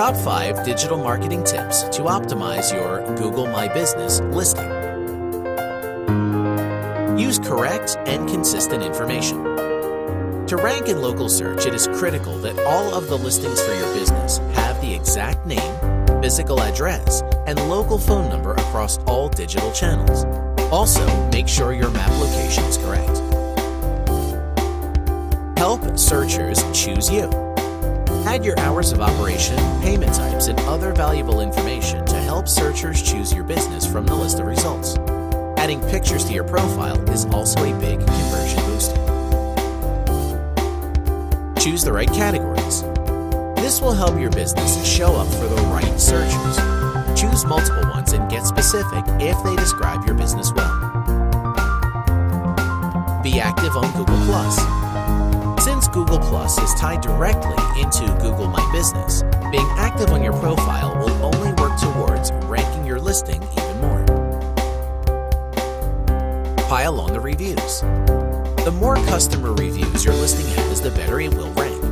Top 5 Digital Marketing Tips to Optimize Your Google My Business listing. Use correct and consistent information. To rank in local search, it is critical that all of the listings for your business have the exact name, physical address, and local phone number across all digital channels. Also, make sure your map location is correct. Help searchers choose you. Add your hours of operation, payment types, and other valuable information to help searchers choose your business from the list of results. Adding pictures to your profile is also a big conversion booster. Choose the right categories. This will help your business show up for the right searchers. Choose multiple ones and get specific if they describe your business well. Be active on Google Google Plus is tied directly into Google My Business, being active on your profile will only work towards ranking your listing even more. Pile on the reviews. The more customer reviews your listing has, the better it will rank.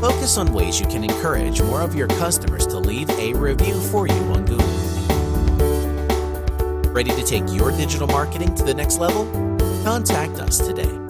Focus on ways you can encourage more of your customers to leave a review for you on Google. Ready to take your digital marketing to the next level? Contact us today.